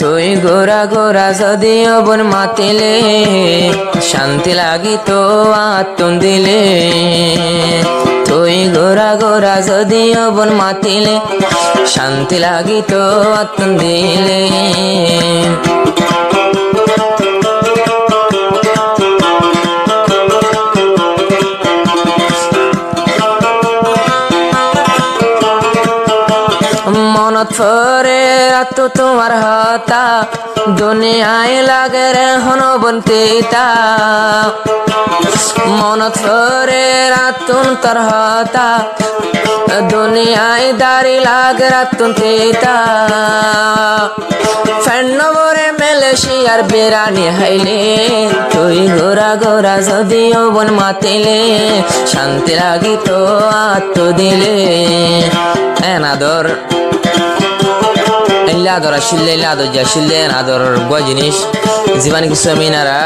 তুই গোরা গোরা যদিও বোন মাতিলে, শান্তি লাগিত আত্ম দিলে। তুই গোরা গোরা যদিও বোন মাতিলে, শান্তি লাগিত আত্ম দিলে। ফরে রাত তোমার হতা। দুনিয়ায় লাগে রে হন বন্তিতা মনত ফরে রাতুন তোর হতা। দুনিয়ায় দাড়ি লাগে রাতুন তিতা। ফেন্ন বরে মেলেশিয়ার বেড়ানি হাইলে। তুই গোরা গোরা যদিও বন মাতিলে। শান্তি লাগিত আত্ম দিলে। এনাদর ইল্লাদর আসিল্লে ইল্লাদর যাসিল্লে এনাদর বুয়া জিনিস। জীবন কি সমিনারা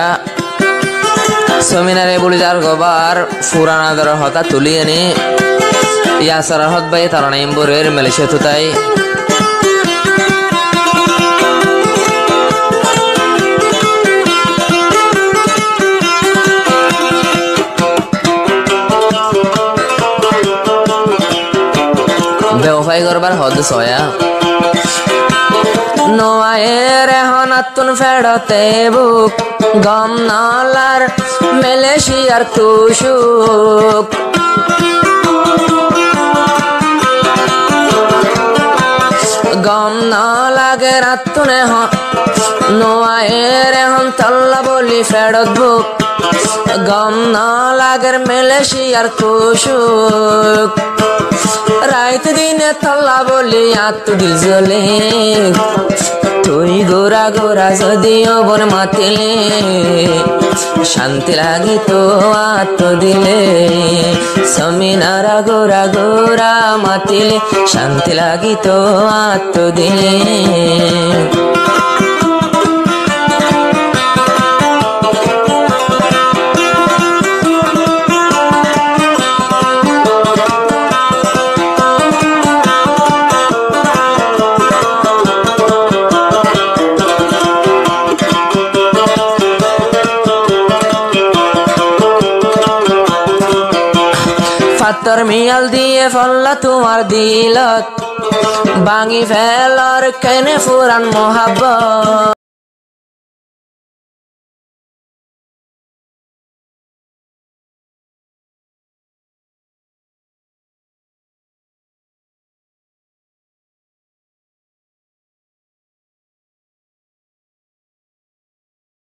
সমিনারে বলি যার গবার ফুরানা দর হতা তুলি আনি। ইয়াসার হত বাই তার নাইম বরের মেলেশিয়া তুতাই ব্যবসায় করবার হদ সয়া। নোয়ায়ের হনাতুন ফেড়তে বুক, গম নালার মেলেশিয়ার তুষুক গম না লাগে রাতুনে হ, নোয়ায়ের হন তল্লা বলি ফেড়ত বুক, গম না লাগের মেলেশিয়ার তুষুক রাইত দিনে তল্লা বলি আত্ম দিল জ্বলে। গোরা গোরা যদিও বন মাতিলে, শান্তি লাগে তো আত্ম দিলে সমিনারা গোরা গোরা মাতিলে, শান্তি লাগে তো আত্ম দিলে ফাতর মিয়াল দিয়ে ফল্লা তোমার দিলত। বাঙি ফেলর কেনে ফুরান মোহাব্বত।